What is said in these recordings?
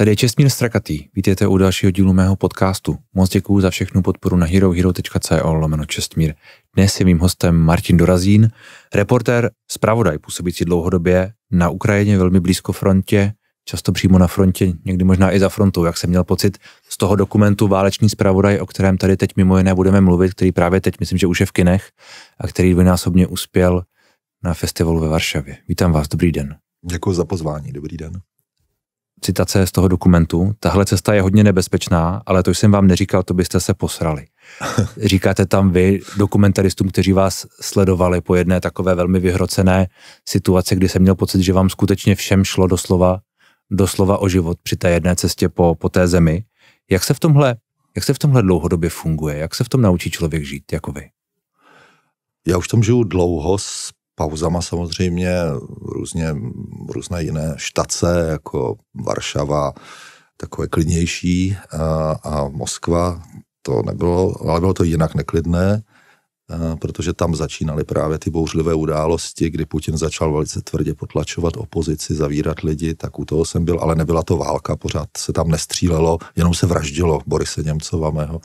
Tady je Čestmír Strakatý. Vítejte u dalšího dílu mého podcastu. Moc děkuju za všechnu podporu na herohero.co lomeno Čestmír. Dnes je mým hostem Martin Dorazín, reportér zpravodaj působící dlouhodobě na Ukrajině, velmi blízko frontě, často přímo na frontě, někdy možná i za frontou, jak jsem měl pocit z toho dokumentu Válečný zpravodaj, o kterém tady teď mimo jiné budeme mluvit, který právě teď myslím, že už je v kinech a který dvojnásobně uspěl na festivalu ve Varšavě. Vítám vás, dobrý den. Děkuji za pozvání, dobrý den citace z toho dokumentu. Tahle cesta je hodně nebezpečná, ale to jsem vám neříkal, to byste se posrali. Říkáte tam vy dokumentaristům, kteří vás sledovali po jedné takové velmi vyhrocené situaci, kdy jsem měl pocit, že vám skutečně všem šlo doslova, doslova o život při té jedné cestě po, po té zemi. Jak se v tomhle jak se v tomhle dlouhodobě funguje? Jak se v tom naučí člověk žít, jako vy? Já už tam žiju dlouho s pauzama samozřejmě různě, různé jiné štace, jako Varšava, takové klidnější a, a Moskva, to nebylo, ale bylo to jinak neklidné, protože tam začínaly právě ty bouřlivé události, kdy Putin začal velice tvrdě potlačovat opozici, zavírat lidi, tak u toho jsem byl, ale nebyla to válka, pořád se tam nestřílelo, jenom se vraždilo Borise Němcova, mého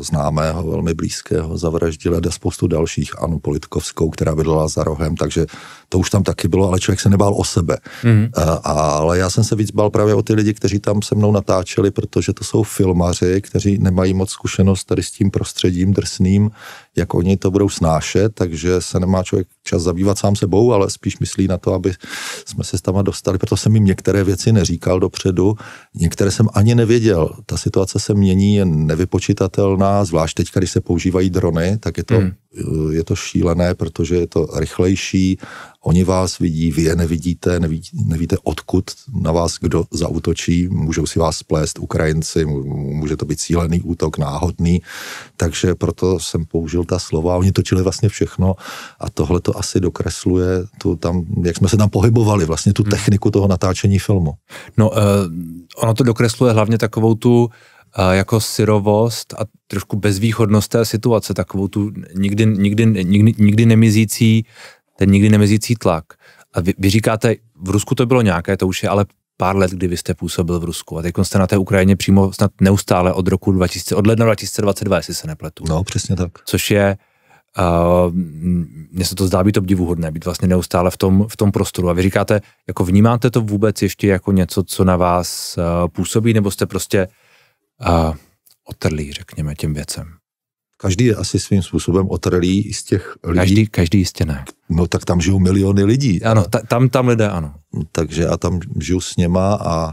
známého, velmi blízkého, zavraždili a spoustu dalších, Anu Politkovskou, která bydlela za rohem, takže to už tam taky bylo, ale člověk se nebál o sebe. Mm. A, ale já jsem se víc bál právě o ty lidi, kteří tam se mnou natáčeli, protože to jsou filmaři, kteří nemají moc zkušenost tady s tím prostředím drsným, jak oni to budou snášet, takže se nemá člověk čas zabývat sám sebou, ale spíš myslí na to, aby jsme se tam dostali. Proto jsem jim některé věci neříkal dopředu, některé jsem ani nevěděl. Ta situace se mění, je nevypočitatelná, zvlášť teď, když se používají drony, tak je to, hmm. Je to šílené, protože je to rychlejší, Oni vás vidí, vy je nevidíte, neví, nevíte odkud na vás kdo zautočí, můžou si vás splést Ukrajinci, může to být cílený útok, náhodný, takže proto jsem použil ta slova. Oni točili vlastně všechno a tohle to asi dokresluje tu tam, jak jsme se tam pohybovali, vlastně tu hmm. techniku toho natáčení filmu. No, uh, ono to dokresluje hlavně takovou tu uh, jako syrovost a trošku bezvýchodnost té situace, takovou tu nikdy, nikdy, nikdy, nikdy nemizící ten nikdy nemizící tlak. A vy, vy říkáte, v Rusku to bylo nějaké, to už je ale pár let, kdy vy jste působil v Rusku. A teď jste na té Ukrajině přímo snad neustále od roku 2000, od ledna 2022, jestli se nepletu. No, přesně tak. Což je, uh, mně se to zdá být obdivuhodné, být vlastně neustále v tom, v tom prostoru. A vy říkáte, jako vnímáte to vůbec ještě jako něco, co na vás uh, působí, nebo jste prostě uh, otrlí, řekněme, těm věcem? Každý je asi svým způsobem otrlý z těch lidí. Každý, každý jistě ne. No tak tam žijou miliony lidí. Ano, ta, tam, tam lidé ano. Takže já tam žiju s něma a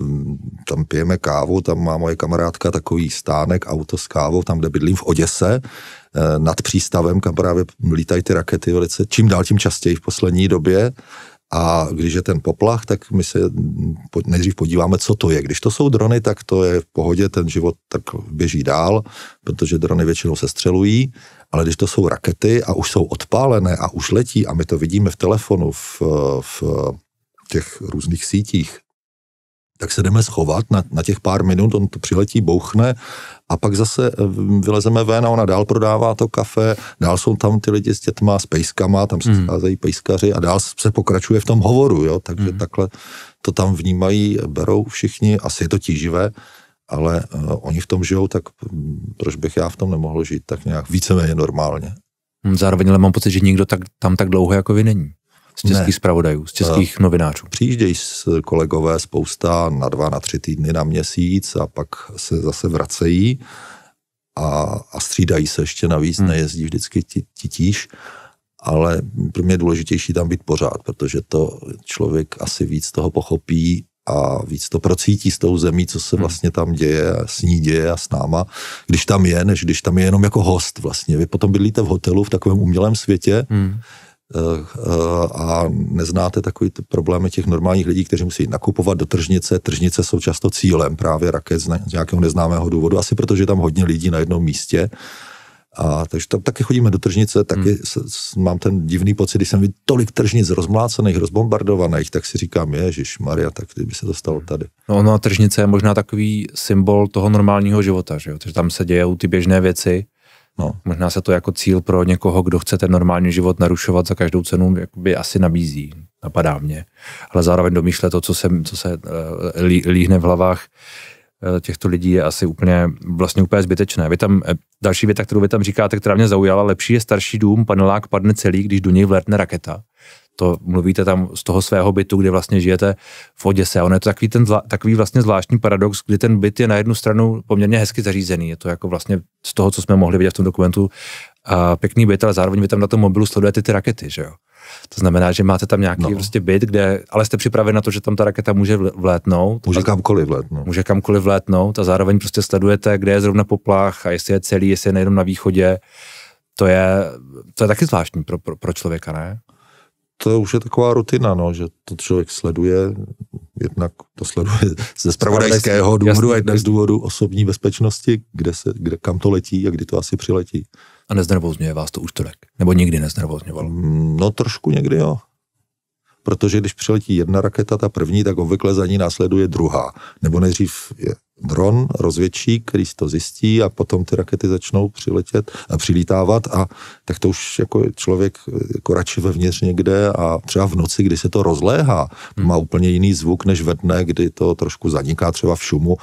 mm, tam pijeme kávu, tam má moje kamarádka takový stánek, auto s kávou, tam, kde bydlím v Oděse, eh, nad přístavem, kam právě lítají ty rakety velice, čím dál tím častěji v poslední době a když je ten poplach, tak my se nejdřív podíváme, co to je. Když to jsou drony, tak to je v pohodě, ten život tak běží dál, protože drony většinou se střelují, ale když to jsou rakety a už jsou odpálené a už letí a my to vidíme v telefonu, v, v těch různých sítích, tak se jdeme schovat na, na těch pár minut, on to přiletí, bouchne a pak zase eh, vylezeme ven a ona dál prodává to kafe, dál jsou tam ty lidi s dětma, s pejskama, tam se mm. scházejí pejskaři a dál se pokračuje v tom hovoru, jo, takže mm. takhle to tam vnímají, berou všichni, asi je to tíživé, ale uh, oni v tom žijou, tak hm, proč bych já v tom nemohl žít tak nějak víceméně normálně. Zároveň ale mám pocit, že nikdo tak, tam tak dlouho jako vy není z českých ne. zpravodajů, z českých uh, novinářů. Přijíždějí kolegové spousta na dva, na tři týdny, na měsíc a pak se zase vracejí a, a střídají se ještě navíc, hmm. nejezdí vždycky titíž, ale pro mě je důležitější tam být pořád, protože to člověk asi víc toho pochopí a víc to procítí s tou zemí, co se hmm. vlastně tam děje, s ní děje a s náma, když tam je, než když tam je jenom jako host vlastně. Vy potom bydlíte v hotelu v takovém umělém světě, hmm a neznáte takový ty problémy těch normálních lidí, kteří musí nakupovat do tržnice. Tržnice jsou často cílem právě raket z nějakého neznámého důvodu, asi protože je tam hodně lidí na jednom místě. A takže tam taky chodíme do tržnice, taky hmm. s, s, mám ten divný pocit, když jsem viděl tolik tržnic rozmlácených, rozbombardovaných, tak si říkám, Ježíš Maria, tak kdyby se to stalo tady. No, no a tržnice je možná takový symbol toho normálního života, že jo? Takže tam se dějou ty běžné věci, No, možná se to jako cíl pro někoho, kdo chce ten normální život narušovat za každou cenu, jakoby asi nabízí. napadá mě. Ale zároveň domýšlet to, co se, co se lí, líhne v hlavách těchto lidí je asi úplně, vlastně úplně zbytečné. Vy tam, další věta, kterou vy tam říkáte, která mě zaujala, lepší je starší dům, panelák padne celý, když do něj vletne raketa to mluvíte tam z toho svého bytu, kde vlastně žijete v Oděse. On je to takový, ten takový vlastně zvláštní paradox, kdy ten byt je na jednu stranu poměrně hezky zařízený. Je to jako vlastně z toho, co jsme mohli vidět v tom dokumentu, a pěkný byt, ale zároveň vy tam na tom mobilu sledujete ty rakety, že jo. To znamená, že máte tam nějaký no. prostě byt, kde, ale jste připraveni na to, že tam ta raketa může vlétnout. Může kamkoliv vlétnout. Může kamkoliv vlétnout a zároveň prostě sledujete, kde je zrovna poplach a jestli je celý, jestli je nejenom na východě. To je, to je taky zvláštní pro, pro, pro člověka, ne? To už je taková rutina, no, že to člověk sleduje, jednak to sleduje ze spravodajského důvodu a jednak z důvodu osobní bezpečnosti, kde se, kde, kam to letí a kdy to asi přiletí. A neznervozňuje vás to už tolik? Nebo nikdy neznervozňovalo? Mm, no trošku někdy jo protože když přiletí jedna raketa, ta první, tak obvykle za ní následuje druhá. Nebo nejdřív je dron, rozvědčí, který si to zjistí a potom ty rakety začnou přiletět a přilítávat a tak to už jako člověk jako radši vevnitř někde a třeba v noci, kdy se to rozléhá, hmm. má úplně jiný zvuk než ve dne, kdy to trošku zaniká třeba v šumu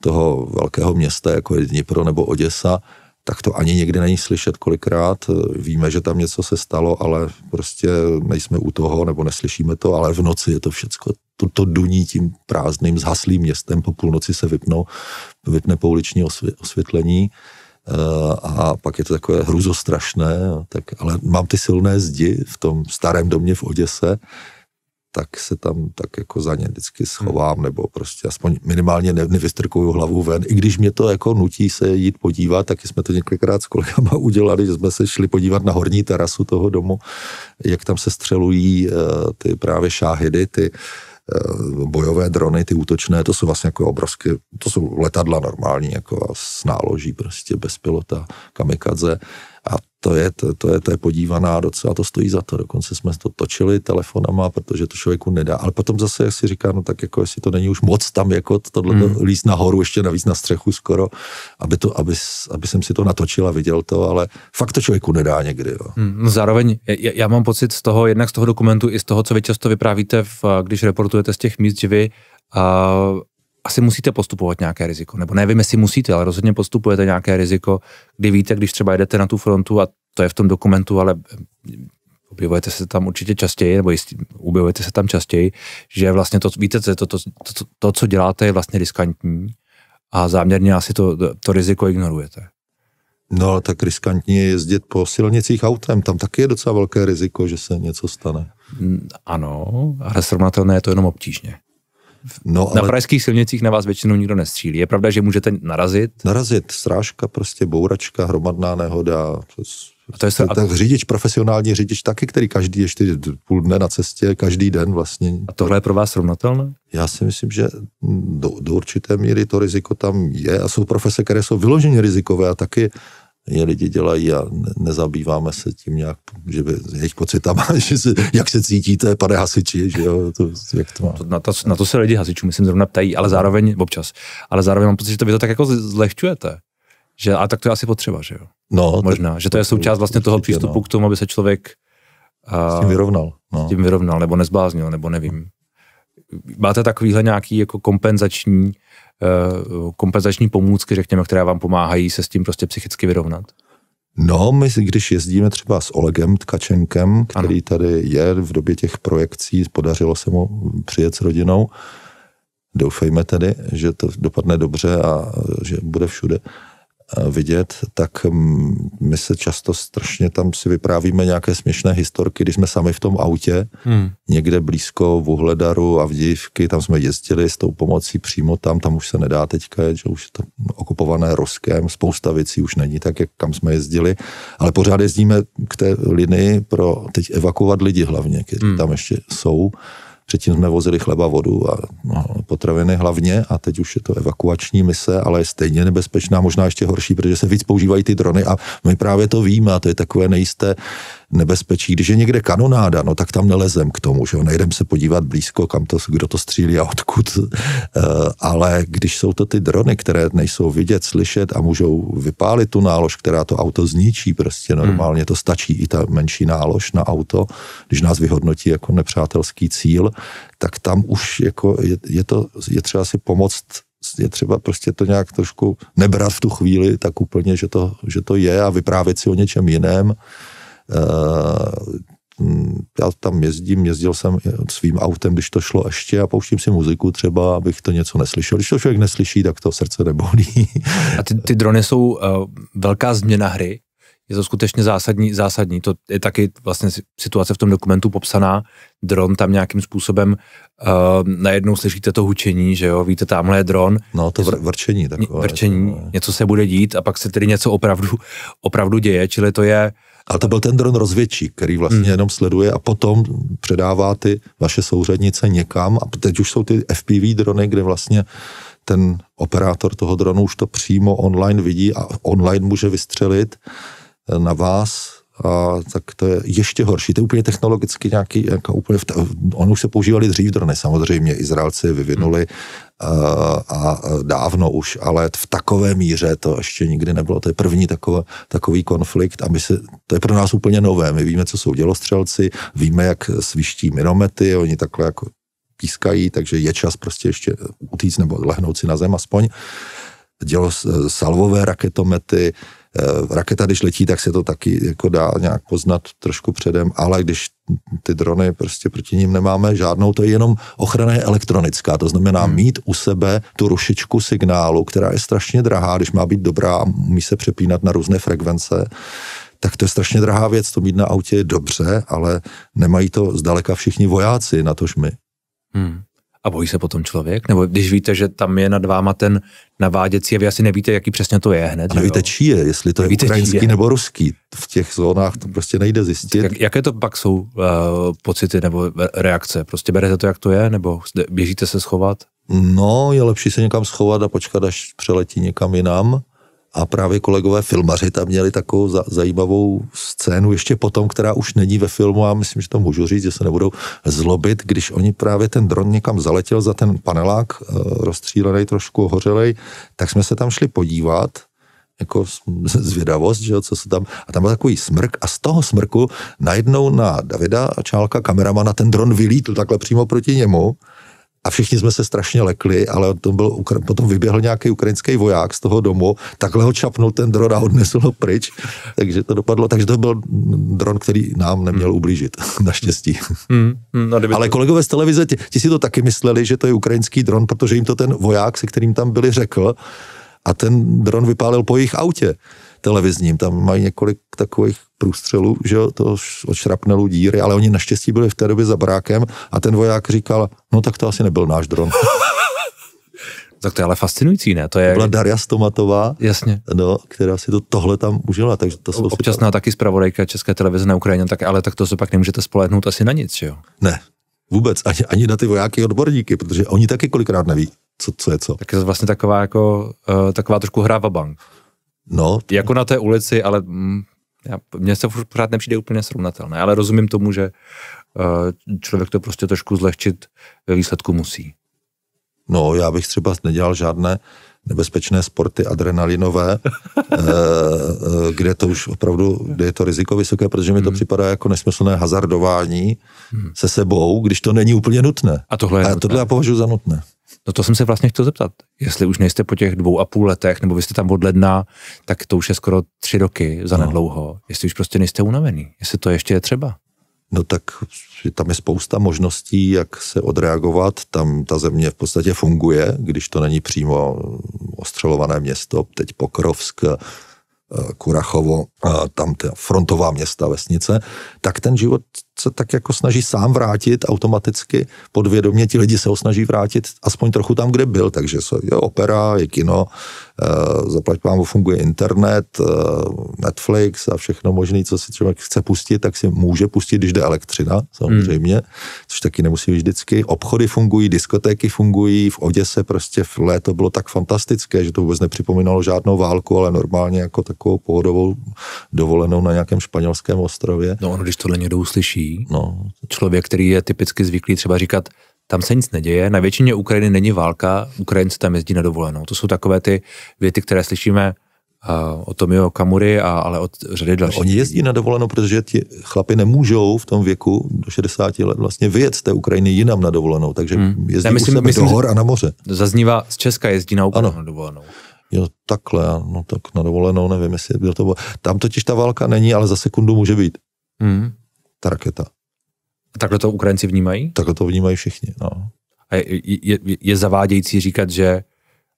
toho velkého města, jako je Dnipro nebo Oděsa, tak to ani někdy není slyšet kolikrát. Víme, že tam něco se stalo, ale prostě nejsme u toho, nebo neslyšíme to, ale v noci je to všecko. To, to duní tím prázdným, zhaslým městem, po půlnoci se vypnou, vypne pouliční osvětlení eh, a pak je to takové hruzostrašné, tak, ale mám ty silné zdi v tom starém domě v Oděse, tak se tam tak jako za ně vždycky schovám, nebo prostě aspoň minimálně ne, nevystrkuju hlavu ven. I když mě to jako nutí se jít podívat, tak jsme to několikrát s kolegama udělali, že jsme se šli podívat na horní terasu toho domu, jak tam se střelují uh, ty právě šáhydy, ty uh, bojové drony, ty útočné, to jsou vlastně jako obrovské, to jsou letadla normální, jako s náloží prostě bez pilota, kamikadze to je, to, to, je, to je podívaná docela, to stojí za to. Dokonce jsme to točili telefonama, protože to člověku nedá. Ale potom zase si říká, no tak jako jestli to není už moc tam, jako tohle hmm. líst nahoru, ještě navíc na střechu skoro, aby, to, aby, aby jsem si to natočil a viděl to, ale fakt to člověku nedá někdy. Jo. Hmm, no zároveň já, já, mám pocit z toho, jednak z toho dokumentu i z toho, co vy často vyprávíte, v, když reportujete z těch míst, že vy uh, asi musíte postupovat nějaké riziko. Nebo nevím, jestli musíte, ale rozhodně postupujete nějaké riziko, kdy víte, když třeba jdete na tu frontu a to je v tom dokumentu, ale objevujete se tam určitě častěji, nebo jistý, objevujete se tam častěji, že vlastně to, víte, to, to, to, to, to co děláte, je vlastně riskantní a záměrně asi to, to riziko ignorujete. No ale tak riskantní je jezdit po silnicích autem, tam taky je docela velké riziko, že se něco stane. Ano, ale srovnatelné je to jenom obtížně. No, ale... Na pražských silnicích na vás většinou nikdo nestřílí. Je pravda, že můžete narazit? Narazit, srážka, prostě bouračka, hromadná nehoda. A to je se, tak řidič, profesionální řidič taky, který každý ještě půl dne na cestě, každý den vlastně. A tohle je pro vás srovnatelné? Já si myslím, že do, do určité míry to riziko tam je a jsou profese, které jsou vyloženě rizikové a taky je lidi dělají a ne, nezabýváme se tím nějak, že by jejich pocitama, že se, jak se cítíte, pane hasiči, že jo, to, jak to má. To, na, to, na to se lidi hasičů, myslím, zrovna ptají, ale zároveň, občas, ale zároveň mám pocit, že to vy to tak jako zlehčujete. Že, a tak to je asi potřeba, že jo? No. Možná, to, že to je součást vlastně toho přístupu no. k tomu, aby se člověk a, s tím vyrovnal. No. S tím vyrovnal, nebo nezbláznil, nebo nevím. Máte takovýhle nějaký jako kompenzační Eh, kompenzační pomůcky, řekněme, které vám pomáhají se s tím prostě psychicky vyrovnat? No, my když jezdíme třeba s Olegem Tkačenkem, který ano. tady je v době těch projekcí, podařilo se mu přijet s rodinou, doufejme tedy, že to dopadne dobře a že bude všude, vidět, tak mm, my se často strašně tam si vyprávíme nějaké směšné historky, když jsme sami v tom autě, hmm. někde blízko v Uhledaru a v Dívky, tam jsme jezdili s tou pomocí přímo tam, tam už se nedá teďka jet, že už je to okupované Ruskem, spousta věcí už není tak, jak kam jsme jezdili, ale pořád jezdíme k té linii pro teď evakuovat lidi hlavně, kteří hmm. tam ještě jsou Předtím jsme vozili chleba, vodu a no, potraviny hlavně a teď už je to evakuační mise, ale je stejně nebezpečná, možná ještě horší, protože se víc používají ty drony a my právě to víme a to je takové nejisté. Nebezpečí. Když je někde kanonáda, no tak tam nelezem k tomu, že jo, nejdem se podívat blízko, kam to, kdo to střílí a odkud. Eh, ale když jsou to ty drony, které nejsou vidět, slyšet a můžou vypálit tu nálož, která to auto zničí, prostě hmm. normálně to stačí i ta menší nálož na auto, když nás vyhodnotí jako nepřátelský cíl, tak tam už jako je, je, to, je třeba si pomoct je třeba prostě to nějak trošku nebrat v tu chvíli tak úplně, že to, že to je a vyprávět si o něčem jiném. Uh, já tam jezdím, jezdil jsem svým autem, když to šlo ještě a pouštím si muziku třeba, abych to něco neslyšel. Když to člověk neslyší, tak to srdce nebolí. A ty, ty drony jsou uh, velká změna hry, je to skutečně zásadní, zásadní. To je taky vlastně situace v tom dokumentu popsaná. Dron tam nějakým způsobem uh, najednou slyšíte to hučení, že jo, víte, tamhle je dron. No to vr- vrčení takové. Vrčení, to, něco se bude dít a pak se tedy něco opravdu, opravdu děje, čili to je... Ale to byl ten dron rozvědčík, který vlastně hmm. jenom sleduje a potom předává ty vaše souřadnice někam a teď už jsou ty FPV drony, kde vlastně ten operátor toho dronu už to přímo online vidí a online může vystřelit na vás, a tak to je ještě horší. To je úplně technologicky nějaký, jako úplně, on už se používali dřív drony, samozřejmě, Izraelci vyvinuli a, a dávno už, ale v takové míře to ještě nikdy nebylo. To je první takové, takový konflikt a my se, to je pro nás úplně nové. My víme, co jsou dělostřelci, víme, jak sviští minomety, oni takhle jako pískají, takže je čas prostě ještě utíct nebo lehnout si na zem aspoň. Dělo salvové raketomety, raketa, když letí, tak se to taky jako dá nějak poznat trošku předem, ale když ty drony prostě proti ním nemáme žádnou, to je jenom ochrana je elektronická, to znamená hmm. mít u sebe tu rušičku signálu, která je strašně drahá, když má být dobrá a umí se přepínat na různé frekvence, tak to je strašně drahá věc, to mít na autě je dobře, ale nemají to zdaleka všichni vojáci, na tož my. Hmm. A bojí se potom člověk? Nebo když víte, že tam je nad váma ten naváděcí a vy asi nevíte, jaký přesně to je hned. A nevíte, čí je, jestli to nevíte, je ukrajinský je. nebo ruský. V těch zónách to prostě nejde zjistit. Jak, jaké to pak jsou uh, pocity nebo reakce? Prostě berete to, jak to je, nebo běžíte se schovat? No, je lepší se někam schovat a počkat, až přeletí někam jinam. A právě kolegové filmaři tam měli takovou za, zajímavou scénu ještě potom, která už není ve filmu a myslím, že to můžu říct, že se nebudou zlobit, když oni právě ten dron někam zaletěl za ten panelák, e, rozstřílený, trošku hořelej, tak jsme se tam šli podívat jako zvědavost, že jo, co se tam, a tam byl takový smrk a z toho smrku najednou na Davida Čálka, kameramana, ten dron vylítl takhle přímo proti němu a všichni jsme se strašně lekli, ale to byl, potom vyběhl nějaký ukrajinský voják z toho domu, takhle ho čapnul ten dron a odnesl ho pryč, takže to dopadlo, takže to byl dron, který nám neměl hmm. ublížit, naštěstí. Hmm. Hmm, no, ale kolegové z televize, ti, ti si to taky mysleli, že to je ukrajinský dron, protože jim to ten voják, se kterým tam byli, řekl a ten dron vypálil po jejich autě televizním, tam mají několik takových průstřelů, že jo, to od šrapnelu díry, ale oni naštěstí byli v té době za brákem a ten voják říkal, no tak to asi nebyl náš dron. tak to je ale fascinující, ne? To, je... to byla Daria Stomatová, Jasně. No, která si to tohle tam užila. Takže to jsou Občasná taky zpravodajka České televize na Ukrajině, tak, ale tak to se pak nemůžete spolehnout asi na nic, jo? Ne, vůbec, ani, ani na ty vojáky odborníky, protože oni taky kolikrát neví, co, co je co. Tak je to vlastně taková jako, uh, taková trošku hra bank. No. Jako na té ulici, ale mm, já, mně se pořád nepřijde úplně srovnatelné, ale rozumím tomu, že uh, člověk to prostě trošku zlehčit ve výsledku musí. No, já bych třeba nedělal žádné nebezpečné sporty adrenalinové, eh, eh, kde to už opravdu, kde je to riziko vysoké, protože mi to hmm. připadá jako nesmyslné hazardování hmm. se sebou, když to není úplně nutné. A tohle, je a tohle já považuji za nutné. No to jsem se vlastně chtěl zeptat. Jestli už nejste po těch dvou a půl letech, nebo vy jste tam od ledna, tak to už je skoro tři roky za no. nedlouho. Jestli už prostě nejste unavený. Jestli to ještě je třeba. No tak tam je spousta možností, jak se odreagovat. Tam ta země v podstatě funguje, když to není přímo ostřelované město, teď Pokrovsk, Kurachovo, tam ta frontová města, vesnice, tak ten život se tak jako snaží sám vrátit automaticky, podvědomě ti lidi se ho snaží vrátit aspoň trochu tam, kde byl, takže je opera, je kino, eh, zaplať pámu funguje internet, eh, Netflix a všechno možné, co si člověk chce pustit, tak si může pustit, když jde elektřina, samozřejmě, hmm. což taky nemusí být vždycky. Obchody fungují, diskotéky fungují, v Oděse prostě v léto bylo tak fantastické, že to vůbec nepřipomínalo žádnou válku, ale normálně jako tak takovou pohodovou dovolenou na nějakém španělském ostrově. No ono, když tohle někdo uslyší, no. člověk, který je typicky zvyklý třeba říkat, tam se nic neděje, na většině Ukrajiny není válka, Ukrajinci tam jezdí na dovolenou. To jsou takové ty věty, které slyšíme uh, od Tomio Kamury, a, ale od řady dalších. Oni jezdí na dovolenou, protože ti chlapi nemůžou v tom věku do 60 let vlastně vyjet z té Ukrajiny jinam na dovolenou, takže hmm. jezdí myslím, u sebe myslím, do hor a na moře. Zaznívá, z Česka jezdí na Ukrajinu ano. na dovolenou. Jo, takhle, no tak na dovolenou nevím, jestli byl to... Tam totiž ta válka není, ale za sekundu může být. Hmm. Ta raketa. A takhle to Ukrajinci vnímají? Takhle to vnímají všichni, no. A je, je, je zavádějící říkat, že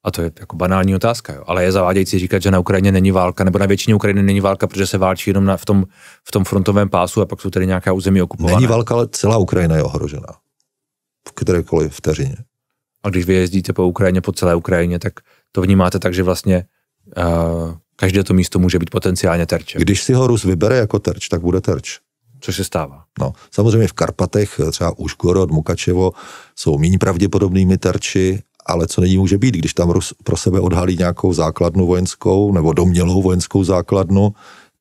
a to je jako banální otázka, jo. ale je zavádějící říkat, že na Ukrajině není válka, nebo na většině Ukrajiny není válka, protože se válčí jenom na, v, tom, v tom frontovém pásu a pak jsou tady nějaká území okupované. Není válka, ale celá Ukrajina je ohrožená. V kterékoliv vteřině. A když vy jezdíte po Ukrajině, po celé Ukrajině, tak to vnímáte tak, že vlastně uh, každé to místo může být potenciálně terčem. Když si ho Rus vybere jako terč, tak bude terč. Což se stává. No, samozřejmě v Karpatech, třeba Užgorod, Mukačevo, jsou méně pravděpodobnými terči, ale co není může být, když tam Rus pro sebe odhalí nějakou základnu vojenskou nebo domnělou vojenskou základnu,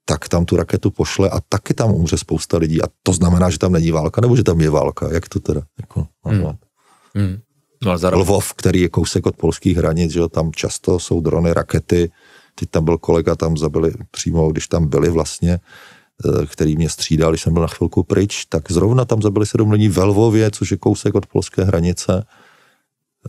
tak tam tu raketu pošle a taky tam umře spousta lidí. A to znamená, že tam není válka, nebo že tam je válka. Jak to teda jako, hmm. Hmm. No, zároveň... Lvov, který je kousek od polských hranic, že tam často jsou drony, rakety. Teď tam byl kolega, tam zabili přímo, když tam byli vlastně, eh, který mě střídal, když jsem byl na chvilku pryč, tak zrovna tam zabili sedm lidí ve Lvově, což je kousek od polské hranice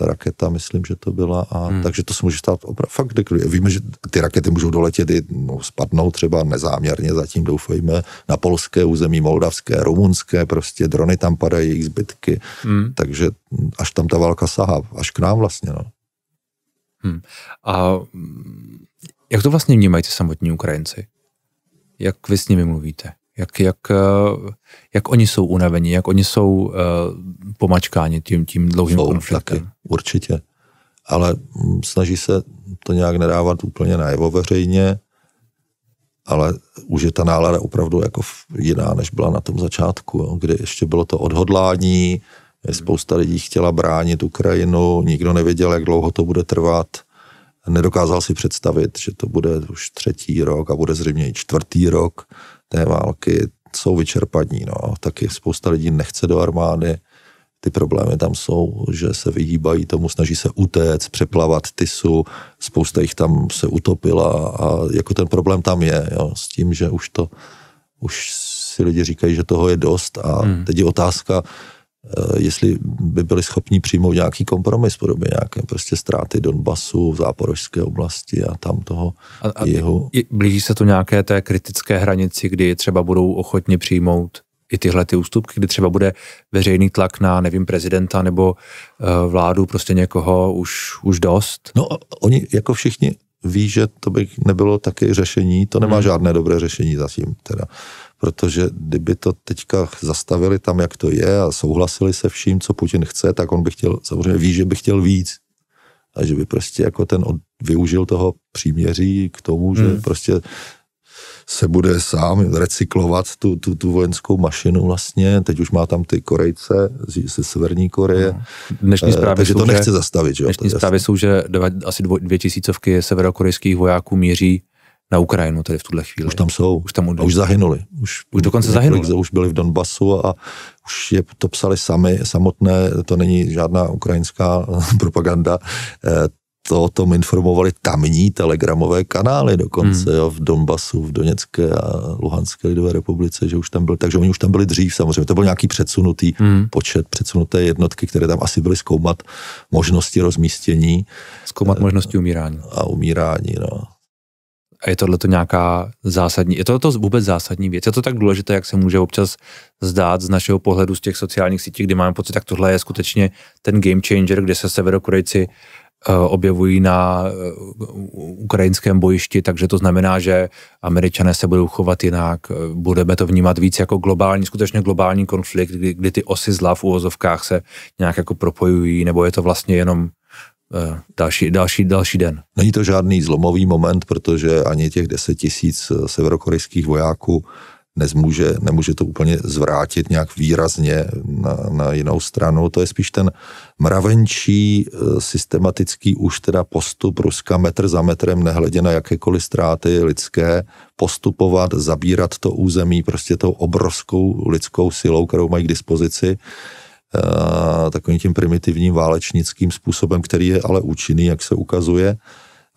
raketa, myslím, že to byla. A, hmm. Takže to se může stát opravdu fakt. Víme, že ty rakety můžou doletět i no, spadnout třeba nezáměrně, zatím doufejme, na polské území, moldavské, rumunské, prostě drony tam padají, jejich zbytky. Hmm. Takže až tam ta válka sahá, až k nám vlastně. No. Hmm. A jak to vlastně vnímají ty samotní Ukrajinci? Jak vy s nimi mluvíte? Jak, jak, eh, jak oni jsou unavení, jak oni jsou uh, pomačkáni tím, tím dlouhým jsou, konfliktem. Taky, určitě. Ale mm, snaží se to nějak nedávat úplně najevo veřejně, ale už je ta nálada opravdu jako jiná, než byla na tom začátku, jo, kdy ještě bylo to odhodlání, spousta lidí chtěla bránit Ukrajinu, nikdo nevěděl, jak dlouho to bude trvat, nedokázal si představit, že to bude už třetí rok a bude zřejmě i čtvrtý rok, té války jsou vyčerpaní. No. Taky spousta lidí nechce do armády. Ty problémy tam jsou, že se vyhýbají tomu, snaží se utéct, přeplavat Tisu, spousta jich tam se utopila a jako ten problém tam je, jo, s tím, že už to, už si lidi říkají, že toho je dost a hmm. teď je otázka, jestli by byli schopni přijmout nějaký kompromis v podobě nějaké prostě ztráty Donbasu, v záporožské oblasti a tam toho a, a jeho. Blíží se to nějaké té kritické hranici, kdy třeba budou ochotni přijmout i tyhle ty ústupky, kdy třeba bude veřejný tlak na, nevím, prezidenta nebo uh, vládu, prostě někoho už, už dost? No, oni jako všichni ví, že to by nebylo taky řešení, to nemá hmm. žádné dobré řešení zatím teda protože kdyby to teďka zastavili tam, jak to je a souhlasili se vším, co Putin chce, tak on by chtěl, samozřejmě ví, že by chtěl víc. A že by prostě jako ten od, využil toho příměří k tomu, že hmm. prostě se bude sám recyklovat tu, tu, tu vojenskou mašinu vlastně. Teď už má tam ty Korejce ze Severní Koreje. Dnešní zprávy takže jsou, to nechce že, zastavit. Že? Dnešní zprávy jsou, že dva, asi dvě tisícovky severokorejských vojáků míří na Ukrajinu tedy v tuhle chvíli. Už tam jsou. Už tam a už zahynuli. Už, už dokonce zahynuli. Už byli v Donbasu a už je to psali sami, samotné, to není žádná ukrajinská propaganda, eh, to o tom informovali tamní telegramové kanály dokonce, hmm. jo, v Donbasu, v Doněcké a Luhanské lidové republice, že už tam byl, takže oni už tam byli dřív samozřejmě, to byl nějaký předsunutý hmm. počet, předsunuté jednotky, které tam asi byly zkoumat možnosti rozmístění. Zkoumat možnosti umírání. A umírání, no a je tohle to nějaká zásadní, je to, to vůbec zásadní věc? Je to tak důležité, jak se může občas zdát z našeho pohledu z těch sociálních sítí, kdy máme pocit, tak tohle je skutečně ten game changer, kde se severokorejci objevují na uh, ukrajinském bojišti, takže to znamená, že američané se budou chovat jinak, budeme to vnímat víc jako globální, skutečně globální konflikt, kdy, kdy ty osy zla v úvozovkách se nějak jako propojují, nebo je to vlastně jenom Eh, další, další, další den. Není to žádný zlomový moment, protože ani těch 10 tisíc eh, severokorejských vojáků nezmůže, nemůže to úplně zvrátit nějak výrazně na, na jinou stranu. To je spíš ten mravenčí, eh, systematický už teda postup Ruska metr za metrem, nehledě na jakékoliv ztráty lidské, postupovat, zabírat to území prostě tou obrovskou lidskou silou, kterou mají k dispozici, eh, takovým tím primitivním válečnickým způsobem, který je ale účinný, jak se ukazuje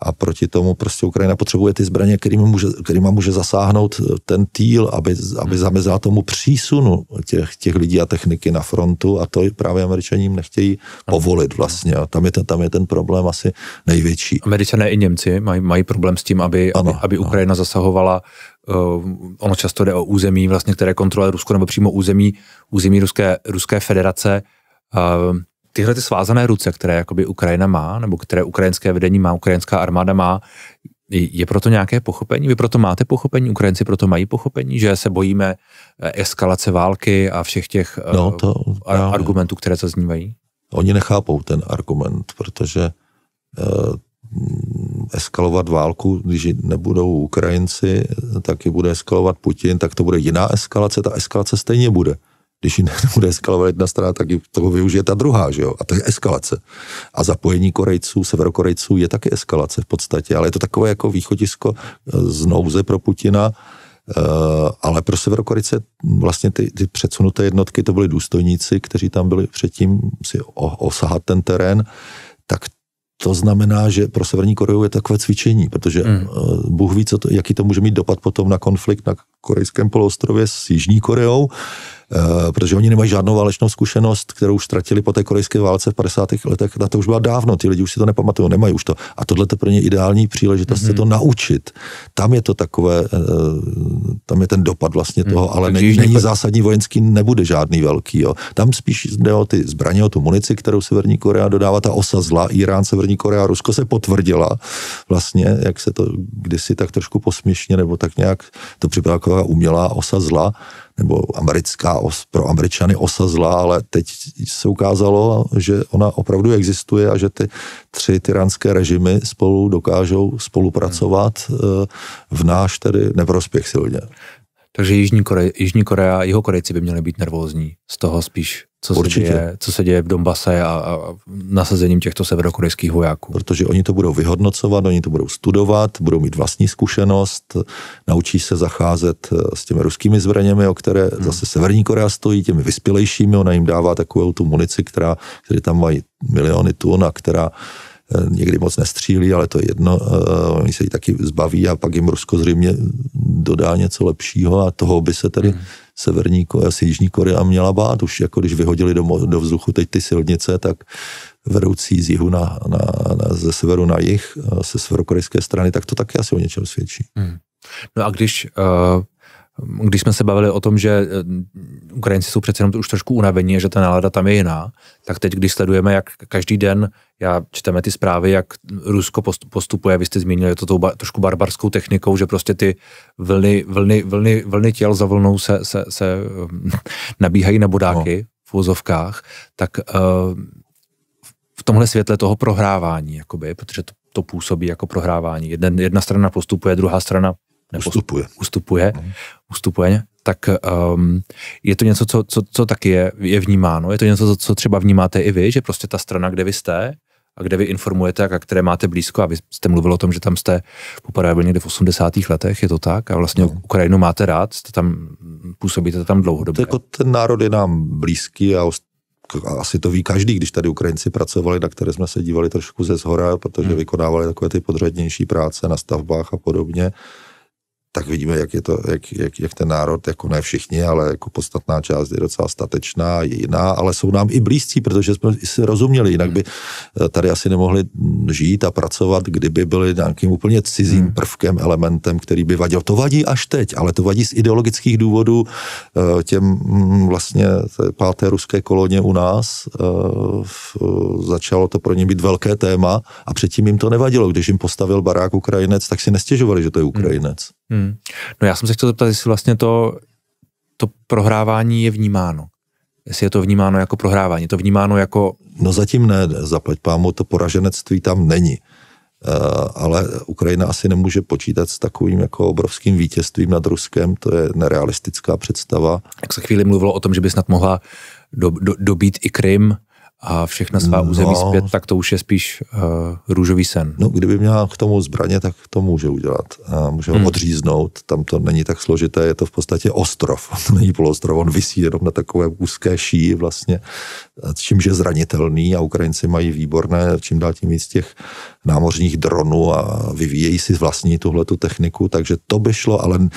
a proti tomu prostě Ukrajina potřebuje ty zbraně, kterými může, kterýma může zasáhnout ten týl, aby, aby zamezila tomu přísunu těch, těch lidí a techniky na frontu a to právě američaní jim nechtějí povolit vlastně. A tam je ten, tam je ten problém asi největší. Američané i Němci mají, mají problém s tím, aby, ano, aby, aby Ukrajina ano. zasahovala Uh, ono často jde o území, vlastně, které kontroluje Rusko, nebo přímo území, území Ruské, Ruské federace. Uh, tyhle ty svázané ruce, které jakoby Ukrajina má, nebo které ukrajinské vedení má, ukrajinská armáda má, je proto nějaké pochopení? Vy proto máte pochopení? Ukrajinci proto mají pochopení, že se bojíme eh, eskalace války a všech těch eh, no, to uh, argumentů, které zaznívají? Oni nechápou ten argument, protože uh, eskalovat válku, když nebudou Ukrajinci, tak ji bude eskalovat Putin, tak to bude jiná eskalace, ta eskalace stejně bude když ji nebude eskalovat jedna strana, tak toho využije ta druhá, že jo? A to je eskalace. A zapojení Korejců, Severokorejců je taky eskalace v podstatě, ale je to takové jako východisko eh, z nouze pro Putina, Uh, ale pro Severokorejce vlastně ty, ty předsunuté jednotky, to byli důstojníci, kteří tam byli předtím si osahat ten terén, tak to znamená, že pro Severní Koreu je takové cvičení, protože mm. Bůh ví, co to, jaký to může mít dopad potom na konflikt na korejském poloostrově s Jižní Koreou. Eh, protože oni nemají žádnou válečnou zkušenost, kterou už ztratili po té korejské válce v 50. letech, na to už byla dávno, ty lidi už si to nepamatují, nemají už to. A tohle je pro ně ideální příležitost mm-hmm. se to naučit. Tam je to takové, eh, tam je ten dopad vlastně toho, mm, ale není, není zásadní vojenský, nebude žádný velký. Jo. Tam spíš jde o ty zbraně, o tu munici, kterou Severní Korea dodává, ta osa zla, Irán, Severní Korea, Rusko se potvrdila vlastně, jak se to kdysi tak trošku posměšně, nebo tak nějak to připadá jako umělá osa zla, nebo americká os, pro američany osa zla, ale teď se ukázalo, že ona opravdu existuje a že ty tři tyránské režimy spolu dokážou spolupracovat hmm. Eh, v náš tedy neprospěch silně. Takže Jižní, Kore, Jižní Korea, jeho Korejci by měli být nervózní z toho spíš, co se, děje, co se děje v Donbase a, a nasazením těchto severokorejských vojáků. Protože oni to budou vyhodnocovat, oni to budou studovat, budou mít vlastní zkušenost, naučí se zacházet eh, s těmi ruskými zbraněmi, o které hmm. zase Severní Korea stojí, těmi vyspělejšími, ona jim dává takovou tu munici, která, které tam mají miliony tun a která někdy moc nestřílí, ale to je jedno, eh, oni se jí taky zbaví a pak jim Rusko zřejmě dodá něco lepšího a toho by se tedy hmm. Severní Korea, Jižní Korea měla bát. Už jako když vyhodili do, do vzduchu teď ty silnice, tak vedoucí z jihu na, na, na, ze severu na jih, se severokorejské strany, tak to taky asi o něčem svědčí. Hmm. No a když uh, když jsme se bavili o tom, že eh, Ukrajinci jsou přece jenom už trošku unavení, že ta nálada tam je jiná, tak teď, když sledujeme, jak každý den, já čteme ty zprávy, jak Rusko postupuje, vy jste zmínili to tou ba, trošku barbarskou technikou, že prostě ty vlny, vlny, vlny, vlny těl za vlnou se, se, se nabíhají na bodáky no. v vozovkách, tak uh, v tomhle světle toho prohrávání, jakoby, protože to, to působí jako prohrávání. Jedna, jedna strana postupuje, druhá strana ustupuje. Ustupuje, no. ustupuje, tak um, je to něco, co, co, co taky je, je vnímáno. Je to něco, co třeba vnímáte i vy, že prostě ta strana, kde vy jste a kde vy informujete a které máte blízko a vy jste mluvil o tom, že tam jste poprvé byl někdy v 80. letech, je to tak? A vlastně no. Ukrajinu máte rád, jste tam, působíte tam dlouhodobě. Jako ten národ je nám blízký a asi to ví každý, když tady Ukrajinci pracovali, na které jsme se dívali trošku ze zhora, protože hmm. vykonávali takové ty podřadnější práce na stavbách a podobně tak vidíme, jak, je to, jak, jak, jak ten národ, jako ne všichni, ale jako podstatná část je docela statečná, je jiná, ale jsou nám i blízcí, protože jsme si rozuměli, jinak by eh, tady asi nemohli žít a pracovat, kdyby byli nějakým úplně cizím hmm. prvkem, elementem, který by vadil. To vadí až teď, ale to vadí z ideologických důvodů eh, těm mm, vlastně páté ruské koloně u nás. Eh, začalo to pro ně být velké téma a předtím jim to nevadilo. Když jim postavil barák Ukrajinec, tak si nestěžovali, že to je Ukrajinec. Hmm. Hmm. No já jsem se chtěl zeptat, jestli vlastně to, to prohrávání je vnímáno. Jestli je to vnímáno jako prohrávání, je to vnímáno jako... No zatím ne, zaplať pámu, to poraženectví tam není. ale Ukrajina asi nemůže počítat s takovým jako obrovským vítězstvím nad Ruskem, to je nerealistická představa. Jak se chvíli mluvilo o tom, že by snad mohla do, do, dobít i Krym, a všechna svá no, území zpět, tak to už je spíš uh, růžový sen. No, kdyby měla k tomu zbraně, tak to může udělat. A může ho hmm. odříznout, tam to není tak složité, je to v podstatě ostrov, to není poloostrov, on vysí jenom na takové úzké šíji vlastně, čímž je zranitelný a Ukrajinci mají výborné, čím dál tím víc těch námořních dronů a vyvíjejí si vlastní tuhle tu techniku, takže to by šlo, ale uh,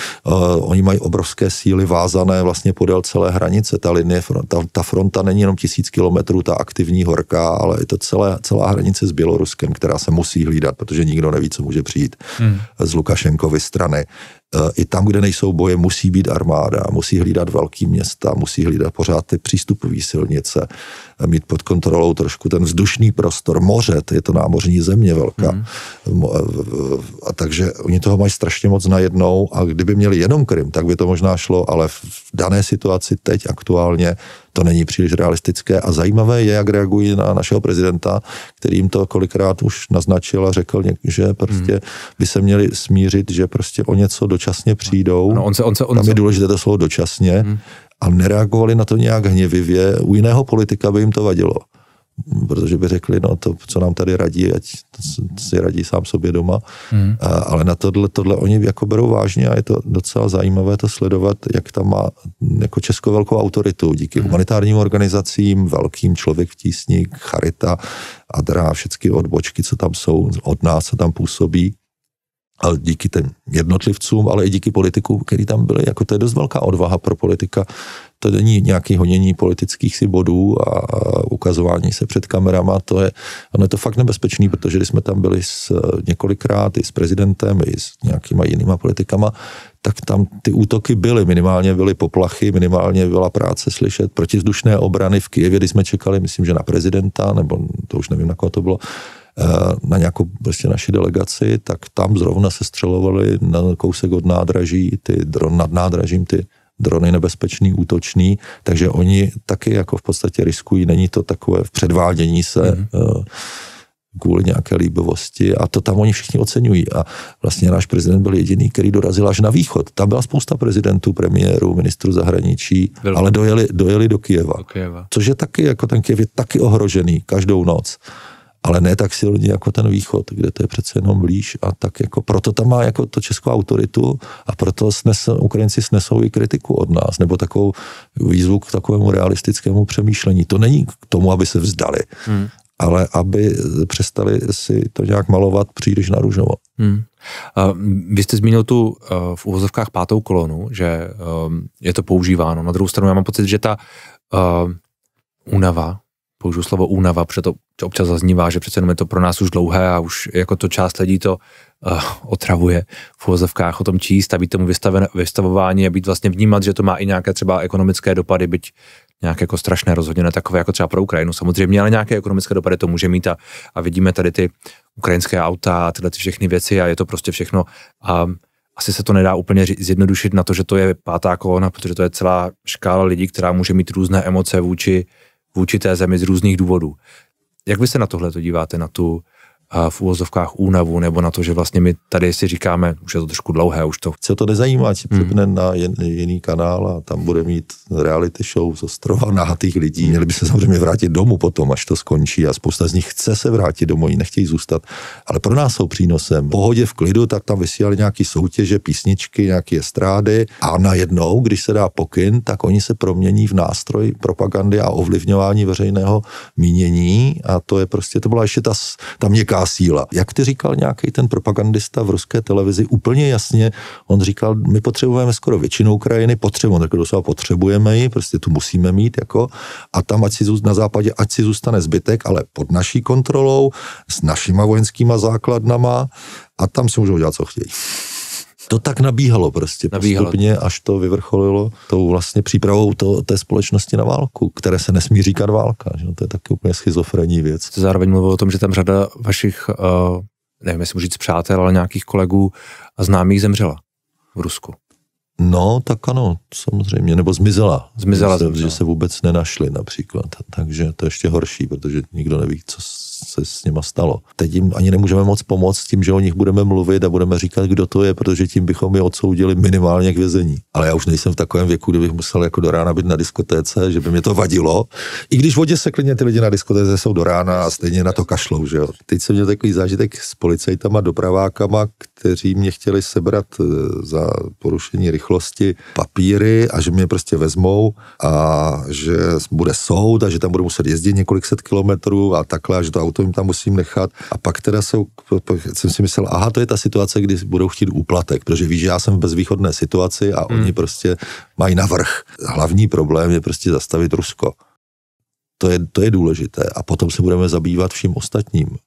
oni mají obrovské síly vázané vlastně podél celé hranice. Ta linie, ta, ta fronta není jenom tisíc kilometrů, ta aktivní horka, ale je to celé, celá hranice s Běloruskem, která se musí hlídat, protože nikdo neví, co může přijít hmm. z Lukašenkovy strany. I tam, kde nejsou boje, musí být armáda, musí hlídat velký města, musí hlídat pořád ty přístupové silnice, mít pod kontrolou trošku ten vzdušný prostor, moře, to je to námořní země velká. Mm. A takže oni toho mají strašně moc najednou a kdyby měli jenom Krym, tak by to možná šlo, ale v dané situaci teď aktuálně to není příliš realistické a zajímavé je, jak reagují na našeho prezidenta, který jim to kolikrát už naznačil a řekl, že prostě hmm. by se měli smířit, že prostě o něco dočasně přijdou. No, on se, on se, on Tam je důležité to slovo dočasně. Hmm a nereagovali na to nějak hněvivě. U jiného politika by jim to vadilo. Protože by řekli, no to, co nám tady radí, ať si radí sám sobě doma. Hmm. A, ale na tohle, tohle oni jako berou vážně a je to docela zajímavé to sledovat, jak tam má jako Česko velkou autoritu díky hmm. humanitárním organizacím, velkým člověk v tísni, Charita, Adra, všechny odbočky, co tam jsou od nás, co tam působí ale díky těm jednotlivcům, ale i díky politikům, který tam byli. Jako to je dost velká odvaha pro politika. To není nějaké honění politických si bodů a ukazování se před kamerama. To je, ono je to fakt nebezpečný, protože když jsme tam byli s, několikrát i s prezidentem, i s nějakýma jinýma politikama, tak tam ty útoky byly. Minimálně byly poplachy, minimálně byla práce slyšet protivzdušné obrany v Kijevě, když jsme čekali, myslím, že na prezidenta, nebo to už nevím, na koho to bylo, Eh, na nějakou prostě naši delegaci, tak tam zrovna se střelovali na kousek od nádraží, ty dron nad nádražím, ty drony nebezpečný, útočný, takže oni taky jako v podstatě riskují, není to takové v předvádění se mm. kvůli nějaké líbivosti a to tam oni všichni oceňují a vlastně náš prezident byl jediný, který dorazil až na východ. Tam byla spousta prezidentů, premiérů, ministrů zahraničí, byl. ale dojeli, dojeli do Kijeva, do Kijeva, což je taky, jako ten Kijev je taky ohrožený každou noc ale ne tak silně jako ten východ, kde to je přece jenom blíž a tak jako proto tam má jako to českou autoritu a proto snes, Ukrajinci snesou i kritiku od nás, nebo takovou výzvu k takovému realistickému přemýšlení. To není k tomu, aby se vzdali, hmm. ale aby přestali si to nějak malovat příliš na růžovo. Hmm. Vy jste zmínil tu uh, v uvozovkách pátou kolonu, že uh, je to používáno. Na druhou stranu já mám pocit, že ta uh, únava použiju slovo únava, protože to, občas zaznívá, že přece jenom je to pro nás už dlouhé a už jako to část lidí to uh, otravuje v uvozovkách o tom číst a být tomu vystavování a být vlastně vnímat, že to má i nějaké třeba ekonomické dopady, byť nějaké jako strašné rozhodně ne takové jako třeba pro Ukrajinu samozřejmě, ale nějaké ekonomické dopady to může mít a, a vidíme tady ty ukrajinské auta a tyhle ty všechny věci a je to prostě všechno a asi se to nedá úplně zjednodušit na to, že to je pátá kolona, protože to je celá škála lidí, která může mít různé emoce vůči vůči té zemi z různých důvodů. Jak vy se na tohle to díváte, na tu v úvozovkách únavu, nebo na to, že vlastně my tady si říkáme, už je to trošku dlouhé, už to... Se to nezajímá, ať hmm. na jen, jiný kanál a tam bude mít reality show z ostrova nahatých lidí. Hmm. Měli by se samozřejmě vrátit domů potom, až to skončí a spousta z nich chce se vrátit domů, nechtějí zůstat, ale pro nás jsou přínosem. V pohodě v klidu, tak tam vysílali nějaký soutěže, písničky, nějaké estrády a najednou, když se dá pokyn, tak oni se promění v nástroj propagandy a ovlivňování veřejného mínění a to je prostě, to byla ještě ta, ta měkká síla. Jak ty říkal nějaký ten propagandista v ruské televizi úplně jasně, on říkal, my potřebujeme skoro většinu Ukrajiny, potřebujeme, tak doslova potřebujeme ji, prostě tu musíme mít, jako, a tam ať si na západě, ať si zůstane zbytek, ale pod naší kontrolou, s našima vojenskýma základnama a tam si můžou dělat, co chtějí to tak nabíhalo prostě nabíhalo. postupně, až to vyvrcholilo tou vlastně přípravou to, té společnosti na válku, které se nesmí říkat válka. Že? To je taky úplně schizofrenní věc. Zároveň mluvil o tom, že tam řada vašich, uh, nevím, jestli můžu říct přátel, ale nějakých kolegů a známých zemřela v Rusku. No, tak ano, samozřejmě, nebo zmizela. Zmizela, že se, že se vůbec nenašli například, takže to je ještě horší, protože nikdo neví, co se s nima stalo. Teď jim ani nemůžeme moc pomoct tím, že o nich budeme mluvit a budeme říkat, kdo to je, protože tím bychom je odsoudili minimálně k vězení. Ale já už nejsem v takovém věku, kdy bych musel jako do rána být na diskotéce, že by mě to vadilo. I když vodě se klidně ty lidi na diskotéce jsou do rána a stejně na to kašlou, že jo. Teď jsem měl takový zážitek s policajtama, dopravákama, kteří mě chtěli sebrat eh, za porušení rychlosti papíry a že mě prostě vezmou a že bude soud a že tam budu muset jezdit několik set kilometrů a takhle, a že to auto jim tam musím nechat. A pak teda se, jsem si myslel, aha, to je ta situace, kdy budou chtít úplatek, protože víš, že já jsem v bezvýchodné situaci a hmm. oni prostě mají navrh. Hlavní problém je prostě zastavit Rusko. To je, to je důležité. A potom se budeme zabývat vším ostatním.